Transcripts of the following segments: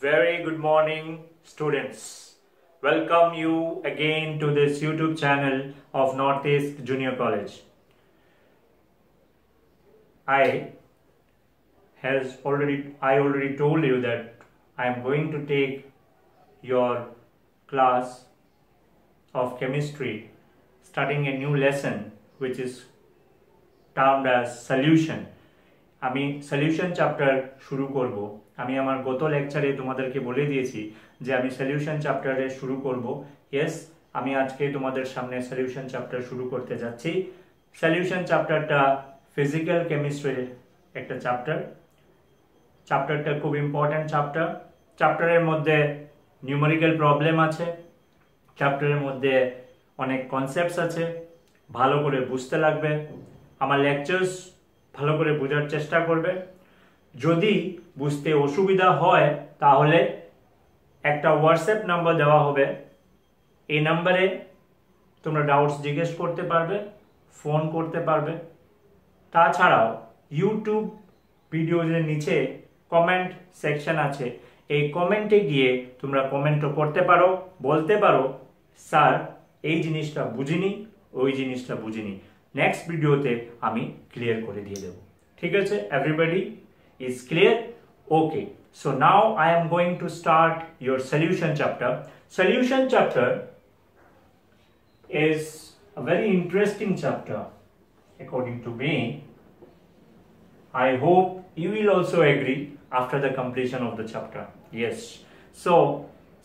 Very good morning, students. Welcome you again to this YouTube channel of Northeast Junior College. I has already I already told you that I am going to take your class of chemistry starting a new lesson which is termed as solution আমি solution chapter শুরু করব আমি আমার গত লেকচারে তোমাদেরকে বলে দিয়েছি যে আমি সলিউশন চ্যাপ্টারে শুরু করব। ইয়েস আমি আজকে তোমাদের সামনে সলিউশন চ্যাপ্টার শুরু করতে যাচ্ছি। সলিউশন চ্যাপ্টারটা ফিজিক্যাল কেমিস্ট্রির একটা চ্যাপ্টার চ্যাপ্টারটা খুব ইম্পর্ট্যান্ট চ্যাপ্টার চ্যাপ্টারের মধ্যে নিউমেরিক্যাল প্রবলেম আছে। চ্যাপ্টারের মধ্যে অনেক কনসেপ্টস আছে। ভালো করে বুঝতে লাগবে। আমার লেকচার্স ভালো করে বোঝার চেষ্টা করবে। যদি বুঝতে অসুবিধা হয়, তাহলে একটা হোয়াটসঅ্যাপ নাম্বার দেওয়া হবে। এই নাম্বারে তোমরা ডাউটস জিজ্ঞেস করতে পারবে ফোন করতে পারবে। তাছাড়াও ইউটিউব ভিডিওজের নিচে কমেন্ট সেকশন আছে। এই কমেন্টে গিয়ে তোমরা কমেন্টও করতে পারো, বলতে পারো, স্যার, এই জিনিসটা বুঝিনি, ওই জিনিসটা বুঝিনি। নেক্সট ভিডিওতে আমি ক্লিয়ার করে দিয়ে দেব। ঠিক আছে everybody is clear okay so now I am going to start your solution chapter solution chapter is a very interesting chapter according to me i hope you will also agree after the completion of the chapter yes so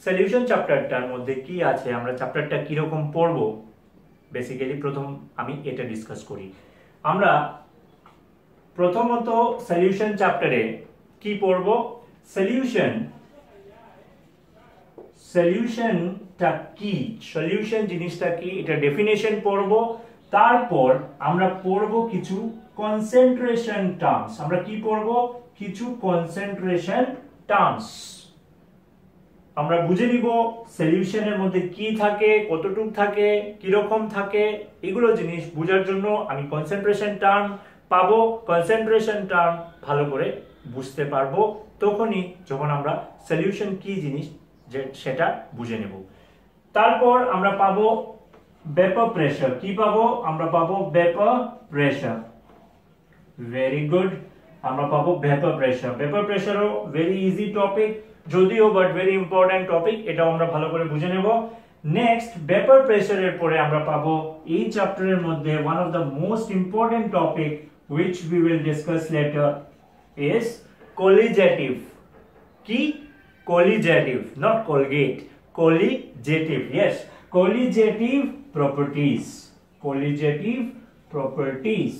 solution চ্যাপ্টারটার মধ্যে কি আছে আমরা চ্যাপ্টারটা কিরকম পড়ব basically প্রথম আমি এটা ডিসকাস করি আমরা প্রথমত সলিউশন চ্যাপ্টারে কি পড়ব? সলিউশন সলিউশনটা কি? সলিউশন জিনিসটা কি? এটা ডেফিনেশন পড়ব। তারপর আমরা পড়ব কিছু কনসেন্ট্রেশন টার্মস আমরা কি পড়ব? কিছু কনসেন্ট্রেশন টার্মস আমরা বুঝে নিব সলিউশনের মধ্যে কি থাকে, কতটুক থাকে, কীরকম থাকে, এগুলো জিনিস বোঝার জন্য আমি কনসেন্ট্রেশন টার্ম পাবো কনসেন্ট্রেশন টার্ম ভালো করে বুঝতে পারব, তখনই যখন আমরা সলিউশন কি জিনিস যে সেটা বুঝে নেব। তারপর আমরা পাবো বেপার প্রেশার কি পাবো? আমরা পাবো বেপার প্রেশার ভেরি গুড আমরা পাবো ভেপার প্রেশার ভেপার প্রেশারও ভেরি ইজি টপিক যদিও বাট ভেরি ইম্পর্টেন্ট টপিক এটাও আমরা ভালো করে বুঝে নেব। নেক্সট ভেপার প্রেশারের পরে আমরা পাবো এই চ্যাপ্টারের মধ্যে one of the most important topic which we will discuss later is colligative কি colligative not colgate colligative yes colligative properties colligative properties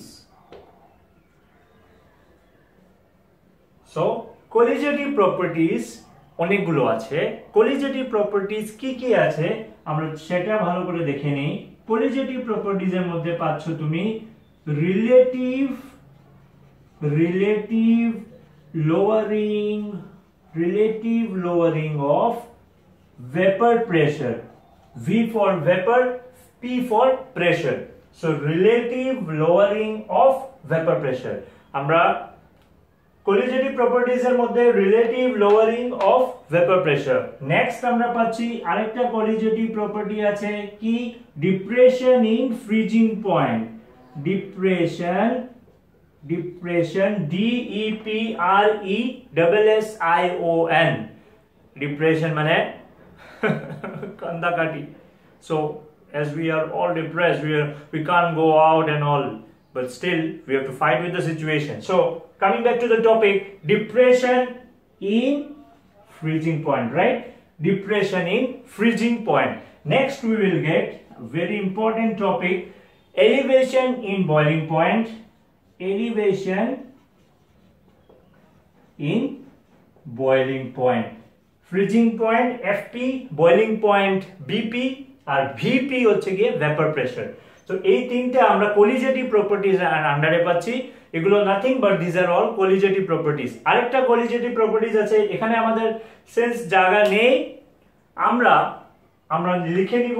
so colligative properties অনেকগুলো আছে colligative properties কি কি আছে আমরা সেটা ভালো করে দেখে নেই properties এর মধ্যে পাচ্ছ তুমি relative relative lowering relative lowering of vapor pressure v for vapor p for pressure so relative lowering of vapor pressure আমরা colligative properties এর মধ্যে relative lowering of vapor pressure next আমরা পাচ্ছি আরেকটা colligative property আছে কি depression in freezing point depression depression d e p r e double s i o n. Depression mane kanda kati so as we are all depressed we are we can't go out and all but still we have to fight with the situation. So coming back to the topic depression in freezing point right? Depression in freezing point. Next we will get very important topic elevation in boiling point. Elevation in boiling point. Freezing point fp boiling point bp আর VP হচ্ছে গিয়ে vapour pressure তো এই তিনটে আমরা colligative properties আন্ডারে পাচ্ছি। এগুলো nothing but this are all colligative properties আরেকটা কোলিজেটিভ প্রপার্টিজ আছে, এখানে আমাদের সেন্স জায়গা নেই। আমরা আমরা লিখে নিব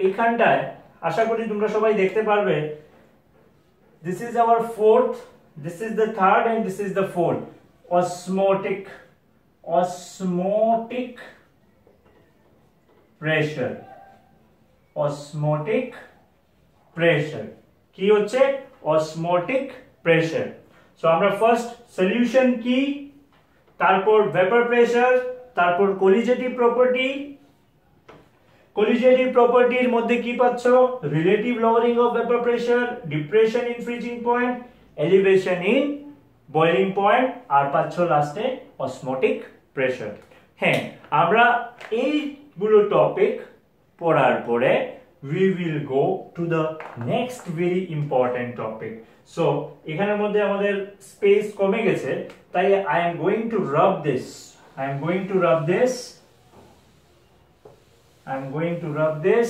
এখানটায়। আশা করি তোমরা সবাই দেখতে পারবে। This is our fourth this is the third and this is the fourth osmotic osmotic pressure. Osmotic pressure. কি হচ্ছে? Osmotic pressure. সো আমরা ফার্স্ট সলিউশন কি? তারপর ভেপার প্রেসার তারপর কোলিজেটিভ প্রপার্টি কোলিজেটিভ প্রপার্টির মধ্যে কি পাচ্ছ? Relative lowering of vapour pressure depression in freezing point elevation in boiling point আর পাচ্ছ লাস্টে অসমোটিক প্রেসার হ্যাঁ আমরা এইগুলো টপিক পড়ার পরে we will go to the next very important topic. So, এখানের মধ্যে আমাদের স্পেস কমে গেছে, তাই i am going to rub this, i am going to rub this i am going to rub this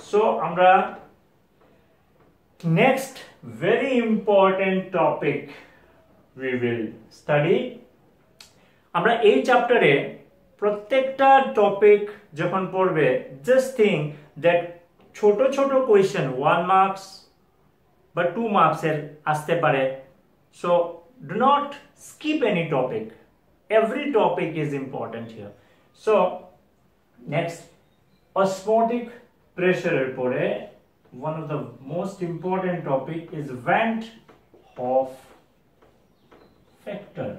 so আমরা next very important topic we will study আমরা এই চ্যাপ্টারে প্রত্যেকটা টপিক যখন পড়বে জাস্ট থিঙ্ক দ্যাট ছোট ছোট কোয়েশ্চেন ওয়ান মার্কস বা টু মার্কসের আসতে পারে so do not skip any topic every topic is important here so next osmotic প্রেশারের পরে one of the most important topic is vent of factor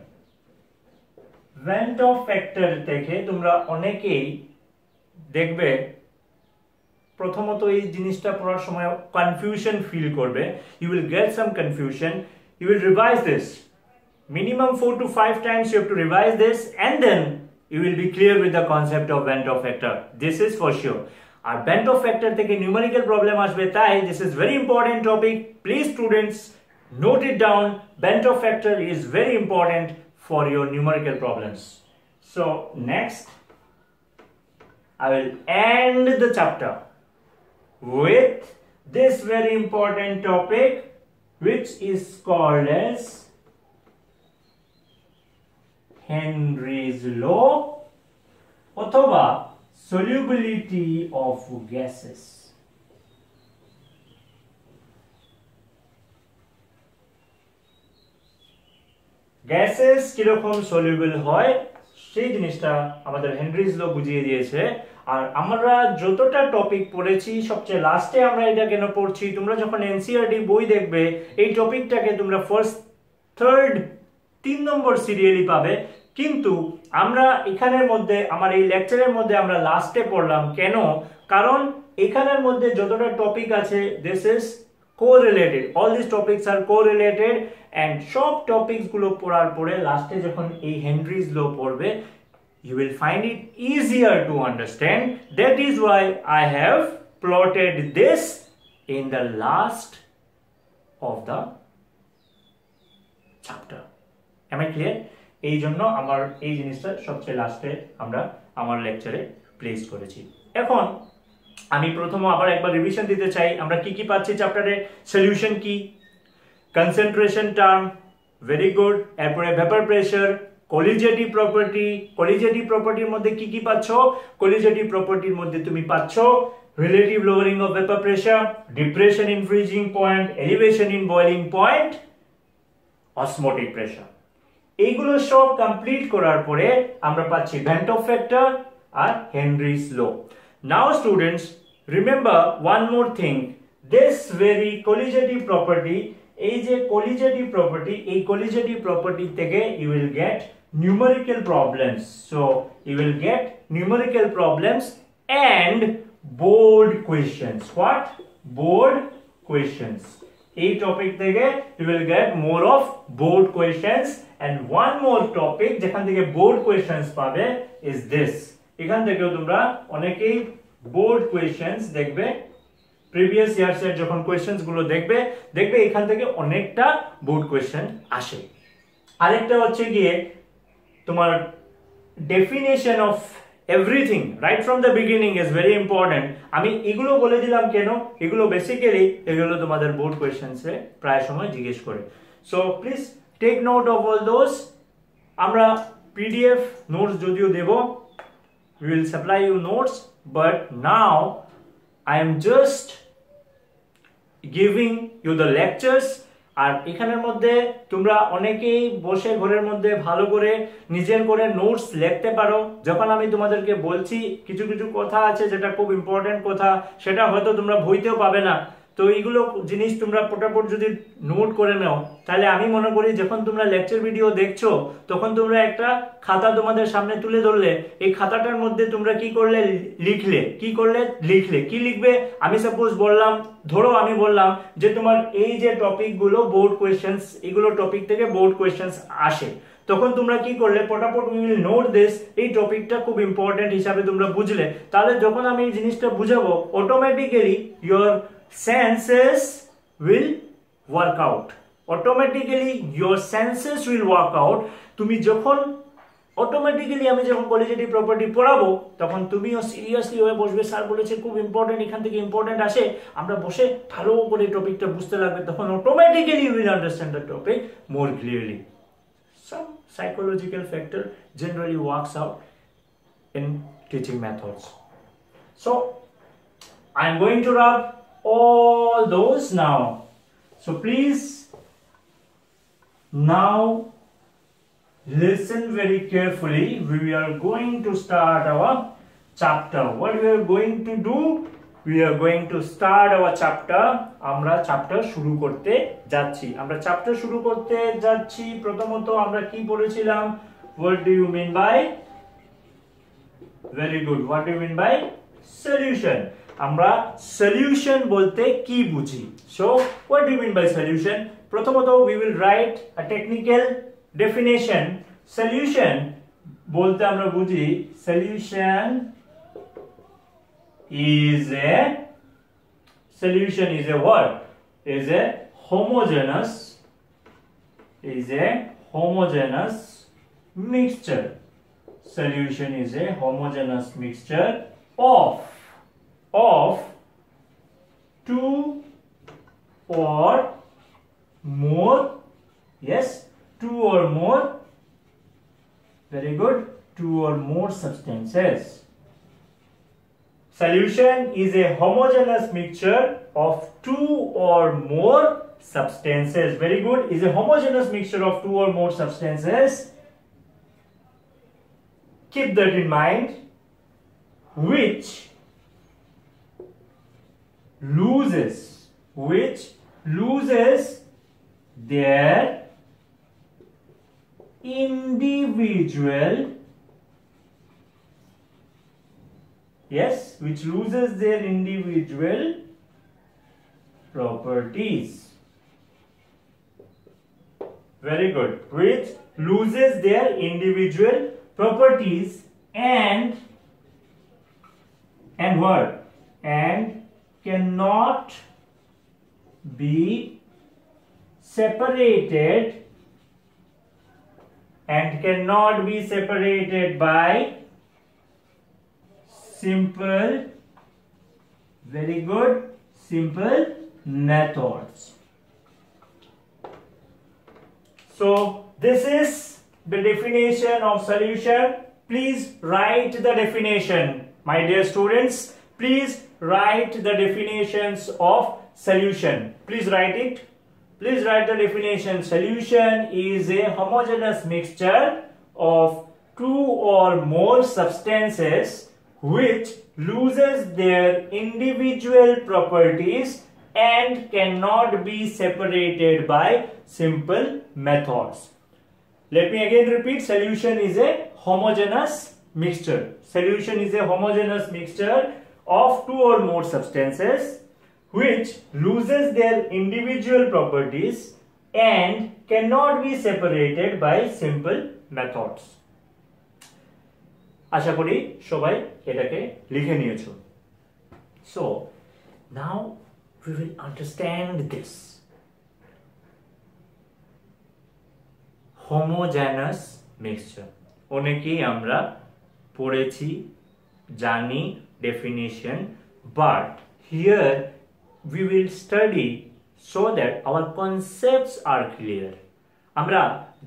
vent of factor থেকে তোমরা অনেকেই দেখবে প্রথমত এই জিনিসটা পড়ার সময় কনফিউশন ফিল করবে you will get some confusion you will revise this minimum 4 to 5 times you have to revise this and then you will be clear with the concept of bent of factor this is for sure R bent of factor থেকে numerical problem আসবে তাই this is very important topic please students note it down bent of factor is very important for your numerical problems so next I will end the chapter with this very important topic which is called as Henry's law অথবা solubility of gases. Gases কীরকম soluble হয়? সেই জিনিসটা আমাদের Henry's ল বুঝিয়ে দিয়েছে। আর আমরা যতটা টপিক পড়েছি, সবচেয়ে লাস্টে আমরা এটা কেন পড়ছি? তোমরা যখন এনসিআরডি বই দেখবে, এই টপিকটাকে তোমরা ফার্স্ট থার্ড তিন নম্বর সিরিয়ালি পাবে। কিন্তু আমরা এখানের মধ্যে, আমার এই লেকচারের মধ্যে আমরা লাস্টে পড়লাম। কেন? কারণ এখানের মধ্যে যতটা টপিক আছে this is correlated all this topics are correlated and সব টপিকসগুলো পড়ার পরে লাস্টে যখন এই হেনরিজ লো পড়বে, you will find it easier to understand. That is why i have plotted this in the last of the chapter. Am i clear? এই জন্য আমার এই জিনিসটা সবচেয়ে লাস্টে আমরা আমার লেকচারে প্লেস করেছি। এখন আমি প্রথম আবার একবার রিভিশন দিতে চাই। আমরা কি কি পাচ্ছি চ্যাপ্টারে সলিউশন কি? কনসেন্ট্রেশন টার্ম ভেরি গুড এরপরে vapour pressure colligative property colligative প্রপার্টির মধ্যে কি কি পাচ্ছ? কলিজেটিভ প্রপার্টির মধ্যে তুমি পাচ্ছ relative lowering of vapour pressure depression in freezing point elevation in boiling point osmotic pressure এইগুলো সব কমপ্লিট করার পরে আমরা পাচ্ছি van't Hoff factor R Henry's law now students remember one more thing this very colligative property এই যে colligative property এই colligative property থেকে you will get numerical problems. So, you will get numerical problems and board questions. What? Board questions. এই topic থেকে you will get more of board questions and one more topic যেখান থেকে board questions পাবে is this. এখান থেকেও তোমরা অনেকেই board questions দেখবে। প্রিভিয়াস ইয়ার্স এর যখন কোয়েশ্চেন্সগুলো দেখবে দেখবে এখান থেকে অনেকটা বোর্ড কোয়েশ্চেন আসে। আরেকটা হচ্ছে গিয়ে তোমার definition of everything right from the beginning is very important আমি এগুলো বলে দিলাম কেন? এগুলো বেসিক্যালি এগুলো তোমাদের বোর্ড কোয়েশ্চেন্সে প্রায় সময় জিজ্ঞেস করে। So please take note of all those আমরা পিডিএফ নোটস যদিও দেব, we will supply you notes, but now I am just giving you the lectures. আর এখানের মধ্যে তোমরা অনেকেই বসে ঘরের মধ্যে ভালো করে নিজের করে নোটস লিখতে পারো। যখন আমি তোমাদেরকে বলছি, কিছু কিছু কথা আছে যেটা খুব ইম্পর্টেন্ট কথা, সেটা হয়তো তোমরা বইতেও পাবে না। তো এইগুলো জিনিস তোমরা পটাপট যদি নোট করে নাও, তাহলে আমি মনে করি যখন তোমরা লেকচার ভিডিও দেখছ, তখন তোমরা একটা খাতা তোমাদের সামনে তুলে ধরলে, এই খাতাটার মধ্যে তোমরা কি করলে লিখলে? কি করলে? লিখলে। কি লিখবে? আমি সাপোজ বললাম, ধরো আমি বললাম যে তোমার এই যে টপিকগুলো বোর্ড কোয়েশ্চেন্স এগুলো টপিক থেকে বোর্ড কোয়েশ্চেন্স আসে। তখন তোমরা কি করলে? পটাপট উই উইল নোট দিস এই টপিকটা খুব ইম্পর্টেন্ট হিসাবে তোমরা বুঝলে। তাহলে যখন আমি এই জিনিসটা বুঝাবো automatically your senses will work out. Automatically, your senses will work out. তুমি যখন অটোমেটিক্যালি আমি যখন কোয়ালিটেটিভ প্রপার্টি পড়াবো, তখন তুমিও সিরিয়াসলি হয়ে বসবে। স্যার বলেছে, খুব ইম্পর্টেন্ট এখান থেকে ইম্পর্টেন্ট আসে। আমরা বসে ভালো করে টপিকটা বুঝতে লাগবে। তখন automatically will understand the topic more clearly some psychological factor generally works out in teaching methods. So i'm going to rub all those now. So please now listen very carefully. We are going to start our chapter. What we are going to do? We are going to start our chapter. আমরা chapter শুরু করতে যাচ্ছি আমরা chapter শুরু করতে যাচ্ছি প্রথমত আমরা কি পড়েছিলাম what do you mean by very good what do you mean by solution আমরা সলিউশন বলতে কি বুঝি so what do mean by solution প্রথমত we will write a technical definition solution বলতে আমরা বুঝি solution is a solution is a what is a homogeneous is a homogeneous mixture solution is a homogeneous mixture of of two or more. Yes two or more. Very good. Two or more substances. Solution is a homogeneous mixture of two or more substances. Very good. Is a homogeneous mixture of two or more substances. Keep that in mind. Which loses. Which loses? Their individual. Yes which loses their individual properties. Very good. Which loses their individual properties and and what? And cannot be separated and cannot be separated by simple very good simple methods. So this is the definition of solution. Please write the definition my dear students. Please write the definitions of solution. Please write it. Please write the definition. Solution is a homogeneous mixture of two or more substances which loses their individual properties and cannot be separated by simple methods. Let me again repeat solution is a homogeneous mixture. Solution is a homogeneous mixture of two or more substances which loses their individual properties and cannot be separated by simple methods আশা করি সবাই এটাকে লিখে নিয়েছো so now we will understand this homogeneous mixture অনেকেই আমরা পড়েছি জানি definition but here we will study so that our concepts are clear আমরা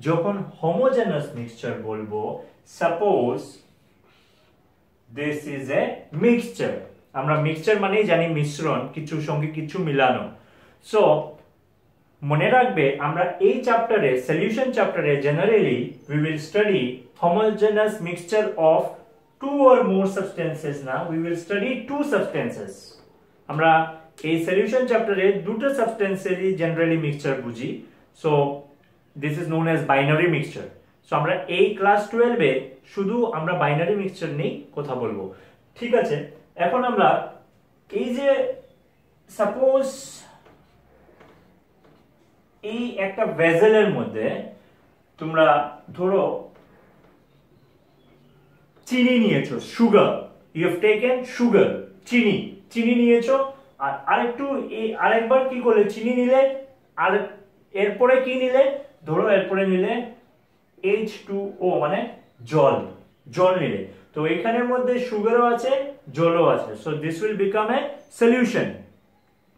যখন homogeneous mixture বলব suppose this is a mixture আমরা মিক্সচার মানেই জানি মিশ্রণ কিছুর সঙ্গে কিছু মিলানো সো মনে রাখবে আমরা এই চ্যাপ্টারে সলিউশন চ্যাপ্টারে generally we will study homogeneous mixture of two or more substances না we will study two substances. আমরা এই সলিউশন চ্যাপ্টারে দুটো সাবস্টেন্সেরই জেনারেলি মিক্সচার বুঝি so this is known as binary mixture so আমরা এই ক্লাস টুয়েলভে শুধু আমরা বাইনারি মিক্সচার নিয়ে কথা বলব। ঠিক আছে, এখন আমরা এই যে সাপোজ এই একটা ভেজেলের মধ্যে তোমরা ধরো চিনি নিয়েছো sugar you have taken sugar চিনি। চিনি নিয়েছো, আর আরেকটু আরেকবার কি করলে? চিনি নিলে, আর এরপরে কি নিলে? ধরো এরপরে নিলে এইচ টু ও মানে জল। জল নিলে। তো এখানের মধ্যে সুগারও আছে, জলও আছে। So this will become a solution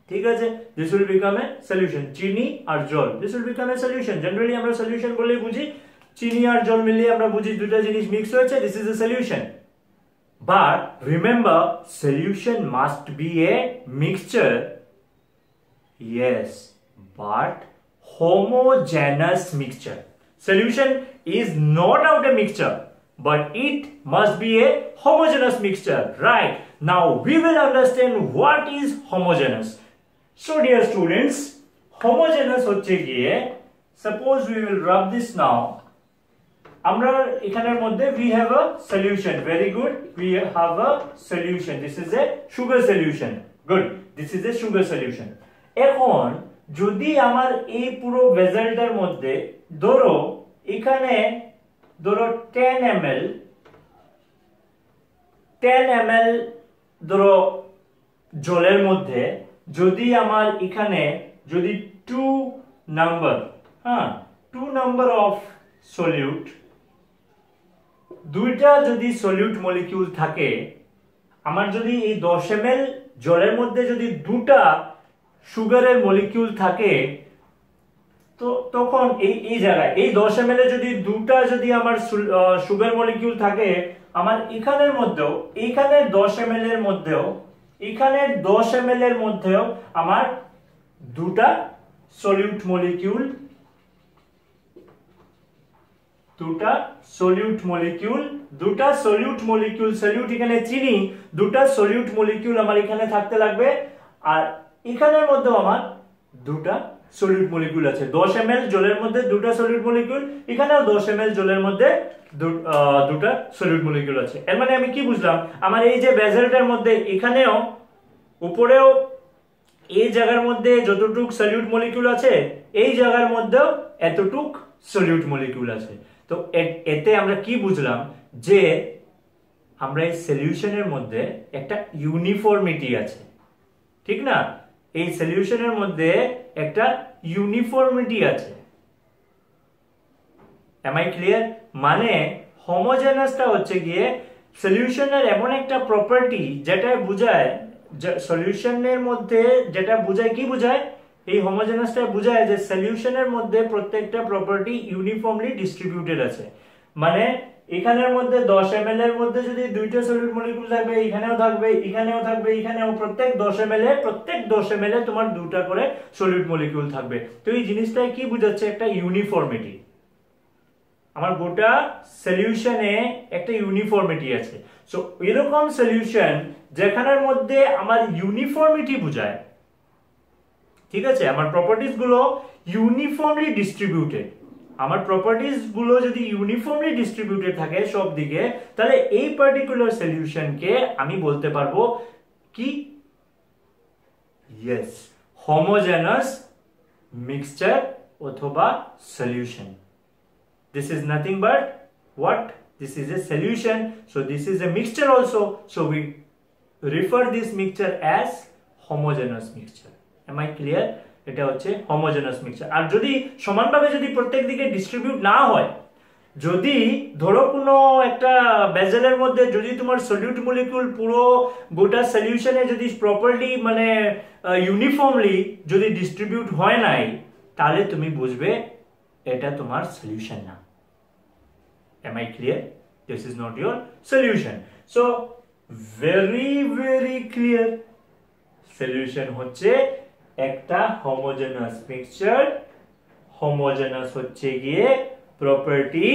ঠিক আছে? This will become a solution চিনি আর জল। This will become a solution generally আমরা সলিউশন বলেই বুঝি। চিনি আর জল মিলিয়ে আমরা বুঝি দুটো জিনিস মিক্স হয়েছে this is a solution but remember solution must be a mixture yes but homogeneous mixture solution is not out a mixture but it must be a homogeneous mixture right now we will understand what is homogeneous so dear students homogeneous হচ্ছে গিয়ে suppose we will rub this now আমরা এখানের মধ্যে we have a solution, very good, we have a solution, this is a sugar solution, good, this is a sugar solution. এখন, যদি আমার এই পুরো ভেজেলটার মধ্যে ধরো, এখানে ধরো ten M L ten M L ধরো জলের মধ্যে, যদি আমার এখানে, যদি টু নাম্বার হ্যাঁ টু নাম্বার অফ সলিউট দুইটা যদি সলিউট মলিকিউল থাকে, আমার যদি এই দশ এম জলের মধ্যে যদি দুটা সুগারের মলিকিউল থাকে, তো তখন এই এই জায়গায়, এই দশ এম যদি দুটা যদি আমার সুগার মলিকিউল থাকে, আমার এখানের মধ্যেও এইখানের দশ এম এর মধ্যেও, এখানের দশ এম এর মধ্যেও আমার দুটা সলিউট মলিকিউল দুটা সলিউট মলিকিউল দুটা সলিউট মলিকিউল সলিউট এখানে চিনি, দুটা সলিউট মলিকিউল আমার এখানে থাকতে লাগবে। আর এখানের মধ্যে আমার দুটা সলিউট মলিকিউল আছে। দশ এম জলের মধ্যে দুটা সলিউট মলিকিউল এখানেও দশ এম জলের মধ্যে দুটা সলিউট মলিকিউল আছে। এর মানে আমি কি বুঝলাম? আমার এই যে বেজেলটার মধ্যে এখানেও, উপরেও এই জায়গার মধ্যে যতটুক সলিউট মলিকিউল আছে, এই জায়গার মধ্যেও এতটুক সলিউট মলিকিউল আছে। তো এতে আমরা কি বুঝলাম? যে আমরা এই সলিউশনের মধ্যে একটা ইউনিফর্মিটি আছে। ঠিক না? এই সলিউশনের মধ্যে একটা ইউনিফর্মিটি আছে। এম আই ক্লিয়ার মানে হোমোজেনাসটা হচ্ছে গিয়ে সলিউশনের এমন একটা প্রপার্টি যেটা বোঝায় সলিউশনের মধ্যে যেটা বোঝায়, কি বোঝায়? এই হোমোজেনাসটা বোঝায় যে সলিউশনের মধ্যে প্রত্যেকটা প্রপার্টি ইউনিফর্মলি ডিস্ট্রিবিউটেড আছে। মানে এখানের মধ্যে দশ এম এর মধ্যে যদি দুইটা সলিউট মলিকুল থাকবে, এখানেও থাকবে এখানেও থাকবে, এখানেও প্রত্যেক দশ এম এর প্রত্যেক দশ এম এর তোমার দুটা করে সলিড মলিকুল থাকবে। তো এই জিনিসটাই কি বুঝাচ্ছে? একটা ইউনিফর্মিটি আমার গোটা সলিউশনে একটা ইউনিফর্মিটি আছে। সো এরকম সলিউশন যেখানের মধ্যে আমার ইউনিফর্মিটি বুঝায় ঠিক আছে? আমার প্রপার্টিসগুলো ইউনিফর্মলি ডিস্ট্রিবিউটেড আমার প্রপার্টিসগুলো যদি ইউনিফর্মলি ডিস্ট্রিবিউটেড থাকে সব দিকে তাহলে এই পার্টিকুলার সলিউশনকে আমি বলতে পারব কি? ইয়েস হোমোজেনাস মিক্সচার অথবা solution this is nothing but what this is a solution. So, this is a mixture also. So, we refer this mixture as homogeneous mixture. Am i clear? এটা হচ্ছে homogeneous mixture আর যদি সমানভাবে যদি প্রত্যেক দিকে distribute না হয়, যদি ধরো কোনো একটা বেজেলের মধ্যে যদি তোমার সলিউট মলিকিউল পুরো গোটা সলিউশনে যদি প্রপারলি মানে ইউনিফর্মলি যদি ডিস্ট্রিবিউট হয় নাই, তাহলে তুমি বুঝবে এটা তোমার সলিউশন না। Am I clear this is not your solution so very very clear solution হচ্ছে একটা হোমোজেনাস মিক্সচার হোমোজেনাস হচ্ছে গিয়ে প্রপার্টি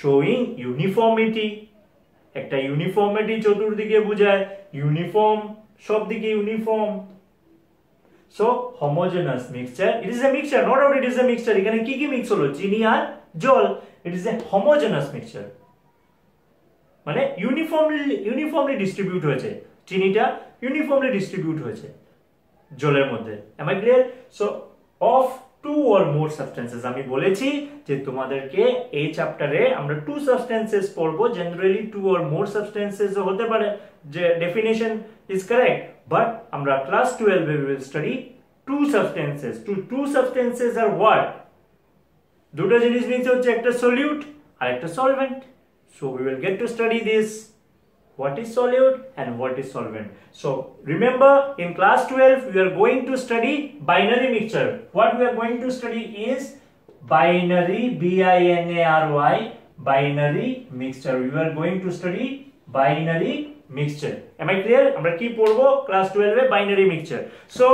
শোয়িং ইউনিফর্মিটি একটা ইউনিফর্মিটি চতুর্দিকে বোঝায় ইউনিফর্ম সব দিকে uniform so homogeneous mixture it is a mixture not out it is a mixture এখানে কি কি মিক্স হলো? চিনি আর জল it is a homogeneous mixture মানে ইউনিফর্মলি ইউনিফর্মলি ডিস্ট্রিবিউট হয়েছে। চিনিটা ইউনিফর্মলি ডিস্ট্রিবিউট হয়েছে। জলের মধ্যে। Am I clear so of two or more substances আমি বলেছি যে তোমাদেরকে এই চ্যাপ্টারে আমরা টু সাবস্টেন্সেস পড়ব generally two or more substances হতে পারে, যে ডেফিনেশন ইজ কারেক্ট বাট আমরা ক্লাস টুয়েলভে will study two substances two two substances are what দুটো জিনিস নিচে হচ্ছে একটা সলিউট আর একটা solvent so we will get to study this what is solute and what is solvent. So remember in class 12 we are going to study binary mixture. What we are going to study is binary B-I-N-A-R-Y binary mixture. We are going to study binary mixture. Am I clear? আমরা কি পড়বো class 12 A binary mixture. So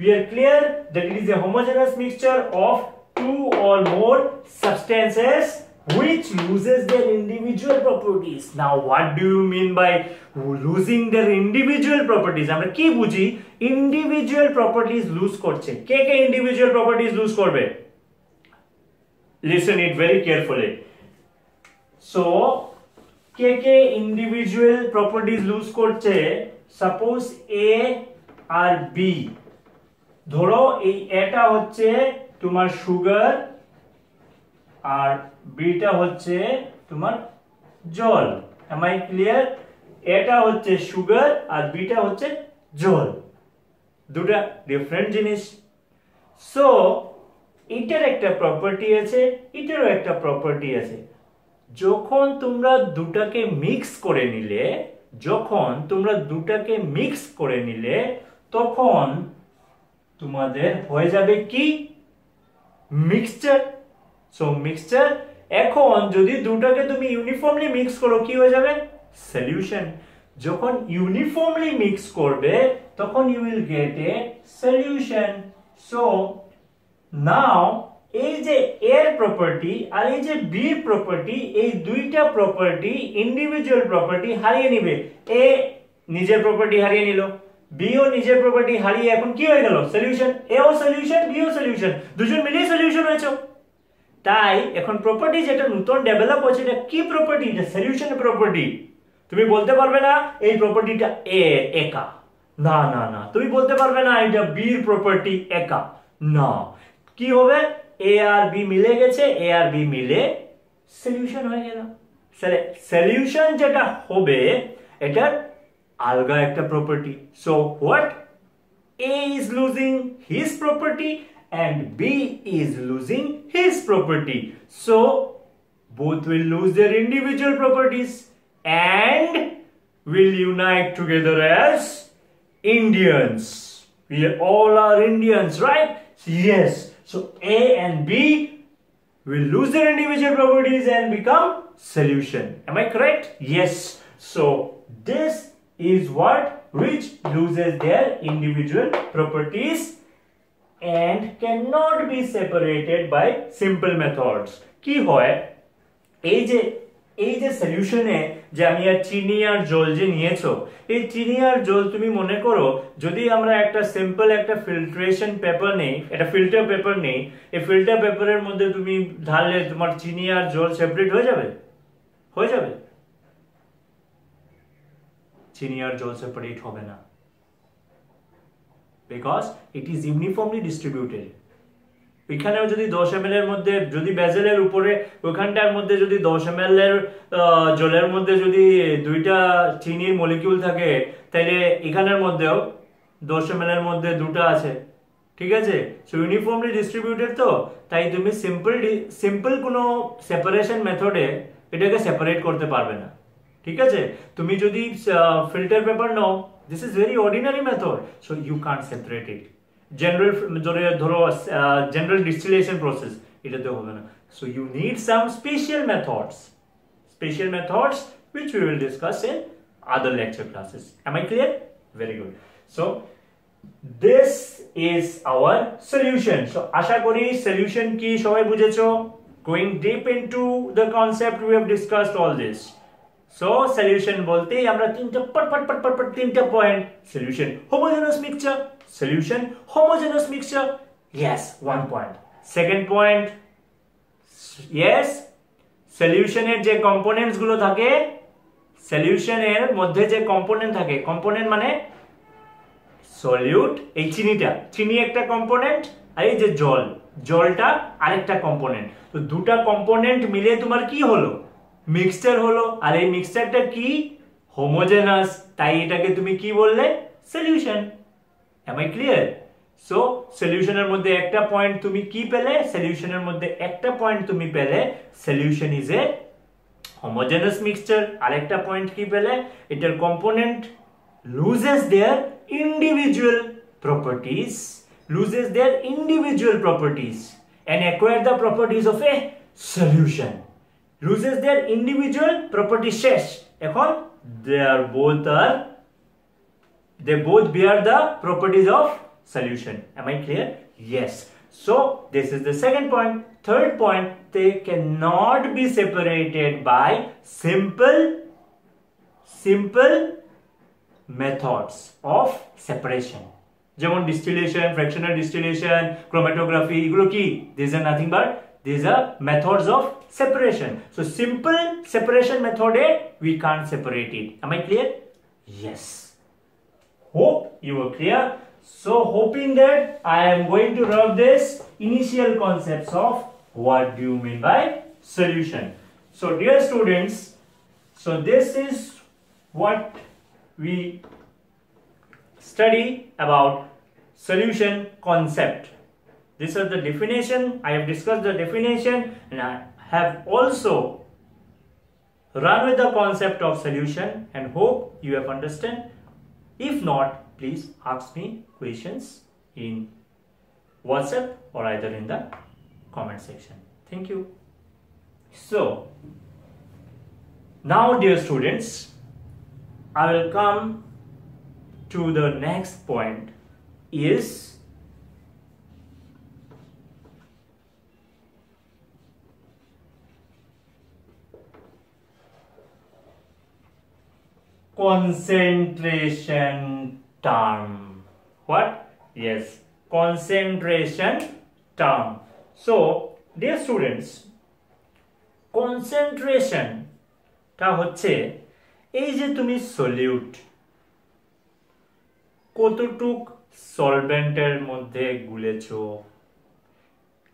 we are clear that it is a homogeneous mixture of two or more substances which loses their individual properties now what do you mean by losing their individual properties আমরা কি বুঝি individual properties lose করছে কে কে individual properties lose করবে listen it very carefully so কে কে individual properties lose করছে suppose a R b ধরো এই এটা হচ্ছে তোমার সুগার আর বিটা হচ্ছে তোমার জল। এম আই ক্লিয়ার এটা হচ্ছে সুগার আর বিটা হচ্ছে জল। দুটা ডিফারেন্ট জিনিস। সো এটার একটা প্রপার্টি আছে, এটারও একটা প্রপার্টি আছে। যখন তোমরা দুটাকে মিক্স করে নিলে, যখন তোমরা দুটাকে মিক্স করে নিলে, তখন তোমাদের হয়ে যাবে কি? মিক্সচার সো মিক্সচার এখন যদি দুটাকে তুমি ইউনিফর্মলি মিক্স করো, কি হয়ে যাবে? সলিউশন যখন ইউনিফর্মলি মিক্স করবে, তখন you will get a solution so now এই যে এর প্রপার্টি আর এই যে বি প্রপার্টি এই দুইটা প্রপার্টি ইন্ডিভিজুয়াল প্রপার্টি হারিয়ে নিবে। এ নিজের প্রপার্টি হারিয়ে নিল বিও নিজের প্রপার্টি হারিয়ে এখন কি হয়ে গেল? সলিউশন এও সলিউশন বিও সলিউশন দুজন মিলিয়ে সলিউশন হয়েছে। তাই এখন প্রপার্টি যেটা নতুন ডেভেলপ হচ্ছে এটা কি প্রপার্টি এটা সলিউশন প্রপার্টি তুমি বলতে পারবে না, এই প্রপার্টিটা এ, একা। না না না। তুমি বলতে পারবে না, এটা বির প্রপার্টি একা। না। কি হবে? এ আর বি মিলে গেছে এ আর বি মিলে সলিউশন হয়ে গেল। সলিউশন যেটা হবে এটার আলগা একটা property so what A is losing his property and B is losing his property. So both will lose their individual properties and will unite together as Indians. We all are Indians, right? Yes. So A and B will lose their individual properties and become solution. Am I correct? Yes. So this is what which loses their individual properties and cannot be separated by simple methods. কি হয়? এই যে এই যে সলিউশনে যে আমি আর চিনি আর জল যে নিয়েছো, এই চিনি আর জল তুমি মনে করো, যদি আমরা একটা সিম্পল একটা ফিল্ট্রেশন পেপার নেই, একটা ফিল্টার পেপার নেই, এই ফিল্টার পেপারের মধ্যে তুমি ঢাললে তোমার চিনি আর জল সেপারেট হয়ে যাবে? হয়ে যাবে? চিনি আর জল সেপারেট হবে না। Because it is uniformly distributed এখানেও যদি দশ এম এর মধ্যে, যদি বেজেলের উপরে, ওখানটার মধ্যে যদি দশ এম এর জলের মধ্যে যদি দুইটা চিনির মলিকিউল থাকে তাহলে এখানের মধ্যেও দশ এম এর মধ্যে দুটো আছে। ঠিক আছে? সো ইউনিফর্মলি ডিস্ট্রিবিউটেড তো? তাই তুমি সিম্পল সিম্পল কোনো সেপারেশন মেথডে এটাকে সেপারেট করতে পারবে না। ঠিক আছে? তুমি যদি ফিল্টার পেপার নাও this is very ordinary method so you can't separate it general ধরো general distillation process এটাতে হবে না so you need some special methods special methods which we will discuss in other lecture classes am i clear very good so this is our solution so আশা করি solution কি সবাই বুঝেছো going deep into the concept we have discussed all this So, solution বলতে আমরা তিনটা পট পট পট তিনটা point solution, homogeneous mixture. Solution, homogeneous mixture. Yes, one point. Second point, yes. সলিউশনের যে কম্পোনেন্টসগুলো থাকে সলিউশনের মধ্যে যে কম্পোনেন্ট থাকে কম্পোনেন্ট মানে সলিউট এই চিনিটা। চিনি একটা কম্পোনেন্ট আর এই যে জল, জলটা আরেকটা কম্পোনেন্ট তো দুটা কম্পোনেন্ট মিলে তোমার কি হলো? মিক্সচার হলো। আর এই মিক্সচারটা কি? হোমোজেনাস তাই এটাকে তুমি কি বললে? Solution am I clear so সলিউশনের মধ্যে একটা পয়েন্ট তুমি কি পেলে? সলিউশনের মধ্যে একটা পয়েন্ট তুমি পেলে। Solution is a homogeneous mixture আরেকটা পয়েন্ট কি পেলে? এটার component loses their individual properties loses their individual properties and acquire the properties of a solution loses their individual properties শেষ এখন they are both are they both bear the properties of solution am i clear yes so this is the second point third point they cannot be separated by simple simple methods of separation যেমন distillation fractional distillation chromatography এগুলো কি this R nothing but These are methods of separation. So simple separation method A, we can't separate it. Am I clear? Yes. Hope you were clear. So hoping that I am going to rub this initial concepts of what do you mean by solution. So dear students, so this is what we study about solution concept these are the definition. I have discussed the definition and i have also run with the concept of solution and hope you have understand if not please ask me questions in whatsapp or either in the comment section. Thank you. So now dear students I will come to the next point is concentration term. What? Yes, concentration term. So, dear students, concentration টা হচ্ছে এই যে তুমি solute কতটুক সলভেন্টের মধ্যে গুলেছো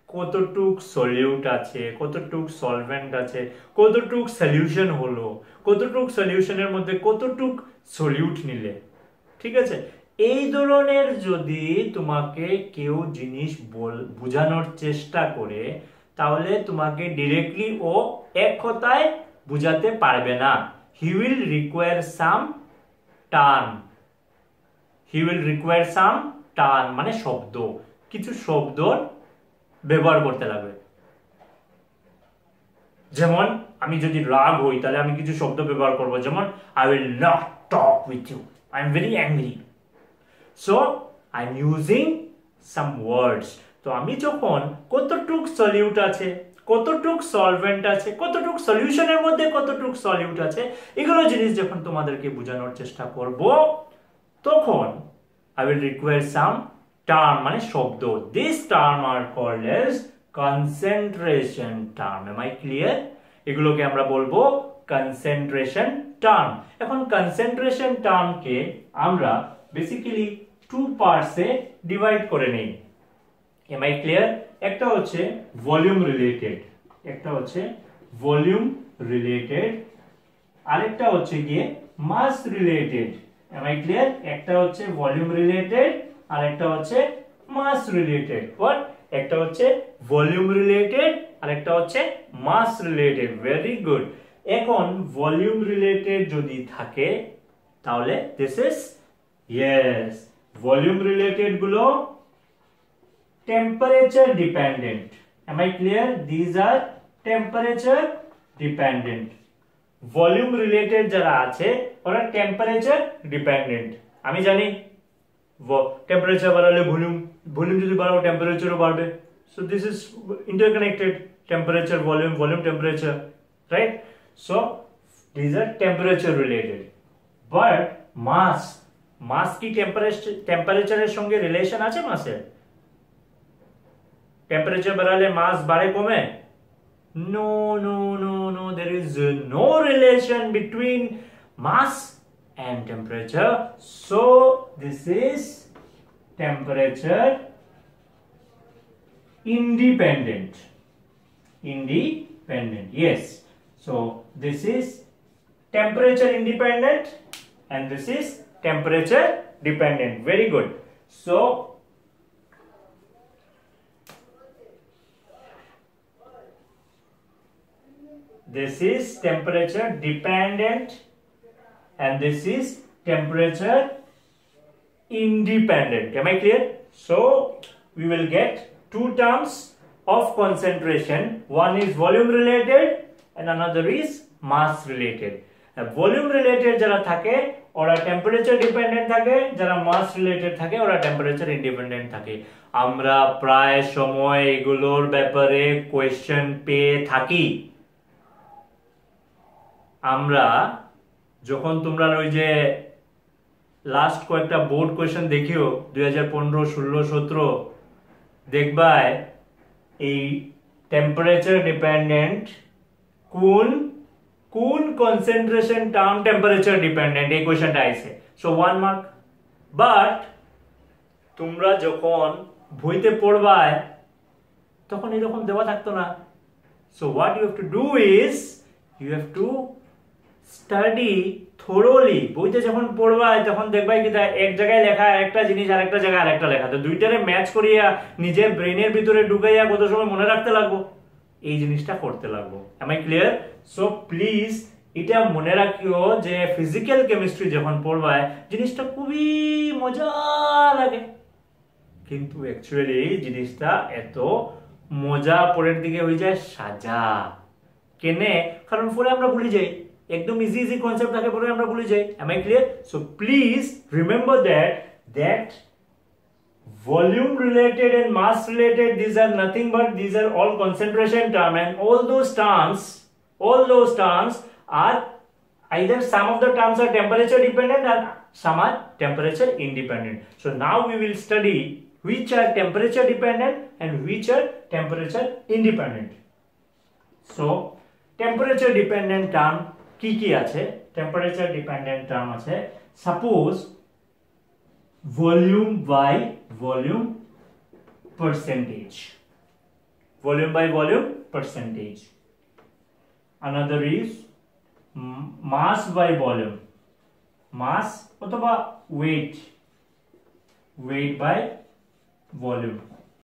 কতটুক solute আছে, কতটুক সলভেন্ট আছে, কতটুক সলিউশন হলো, কতটুক সলিউশনের মধ্যে কতটুক সলিউট নিলে, ঠিক আছে? এই ধরনের যদি তোমাকে কেউ জিনিস বল, বোঝানোর চেষ্টা করে, তাহলে তোমাকে ডিরেক্টলি ও এক কথায় বুঝাতে পারবে না। He will require some term he will require some term মানে শব্দ, কিছু শব্দ ব্যবহার করতে লাগবে। যেমন, আমি যদি রাগ হই, তাহলে আমি কিছু শব্দ ব্যবহার করব। যেমন I will not talk with you I am very angry so I am using some words তো আমি যখন কতটুক সলিউট আছে, কতটুক সলভেন্ট আছে, কতটুক সলিউশনের মধ্যে কতটুক সলিউট আছে, এগুলো জিনিস যখন তোমাদেরকে বোঝানোর চেষ্টা করব, তখন I will require some term মানে শব্দ। This term are called as concentration term am I clear এগুলোকে আমরা বলব কনসেন্ট্রেশন টার্ম এখন কনসেন্ট্রেশন টার্মকে আমরা বেসিক্যালি টু পার্টসে ডিভাইড করে নেই। এম আই ক্লিয়ার একটা হচ্ছে ভলিউম রিলেটেড একটা হচ্ছে ভলিউম রিলেটেড আরেকটা হচ্ছে গিয়ে mass related am I clear একটা হচ্ছে ভলিউম রিলেটেড আর একটা হচ্ছে মাস রিলেটেড হোয়াট একটা হচ্ছে ভলিউম রিলেটেড আর একটা হচ্ছে মাস রিলেটেড ভেরি গুড এখন ভলিউম রিলেটেড যদি থাকে, তাহলে দিস ইজ ইয়েস ভলিউম রিলেটেডগুলো temperature dependent am i clear? These are temperature dependent volume related যারা আছে, ওরা টেম্পারেচার ডিপেন্ডেন্ট আমি জানি। টেম্পারেচার বাড়ালে ভলিউম ভলিউম যদি বাড়াও টেম্পারেচারও বাড়বে so this is interconnected temperature volume volume temperature right so these are temperature related. But mass mass কি টেম্পারেচার টেম্পারেচারের সঙ্গে রিলেশন আছে মাসের টেম্পারেচার বাড়ালে মাস বাড়ে কমে no no no no there is uh, no relation between mass and temperature. So this is temperature independent. Independent yes. So this is temperature independent and this is temperature dependent. Very good. So this is temperature dependent and this is temperature independent am i clear so we will get two terms of concentration one is volume related and another is mass related volume related যারা থাকে ওরা temperature dependent থাকে যারা মাস related থাকে ওরা temperature independent থাকে আমরা প্রায় সময় এগুলোর ব্যাপারে কোয়েশ্চেন পেয়ে থাকি আমরা যখন তোমরা ওই যে লাস্ট কয়েকটা বোর্ড কোয়েশ্চেন দেখিও, দুই হাজার পনেরো, ষোলো, সতেরো দেখবায় এই টেম্পারেচার ডিপেন্ডেন্ট কোন কোন কনসেন্ট্রেশন টার্ম টেম্পারেচার ডিপেন্ডেন্ট এই কোয়েশ্চেনটা আইছে। সো ওয়ান মার্ক বাট তোমরা যখন বইতে পড়বায় তখন এরকম দেওয়া থাকতো না। So what you have to do is you have to study thoroughly বইতে যখন পড়বায় তখন দেখবাই কি এক জায়গায় লেখা একটা জিনিস আর একটা জায়গায় আরেকটা লেখা। তো দুইটারে ম্যাচ করিয়া নিজের ব্রেনের ভিতরে ঢুকাইয়া কত সময় মনে রাখতে লাগবো? এই জিনিসটা করতে লাগবো। Am I clear so please এটা মনে রাখিও যে ফিজিক্যাল কেমিস্ট্রি যখন পড়বায়, জিনিসটা খুবই মজা লাগে। কিন্তু অ্যাকচুয়ালি জিনিসটা এত মজা পরের দিকে হয়ে যায় সাজা। কেনে? কারণ পরে আমরা ভুলে যাই। একদম ইজি ইজি কনসেপ্ট থাকে পরে আমরা ভুলে যাই am I clear so please remember that that volume related and mass related these are nothing but these are all concentration term and all those terms all those terms are either some of the terms are temperature dependent and some are temperature independent so now we will study which are temperature dependent and which are temperature independent so temperature dependent term কি কি আছে temperature dependent term আছে suppose volume by volume percentage volume by volume percentage another is mass by volume mass অথবা weight weight by volume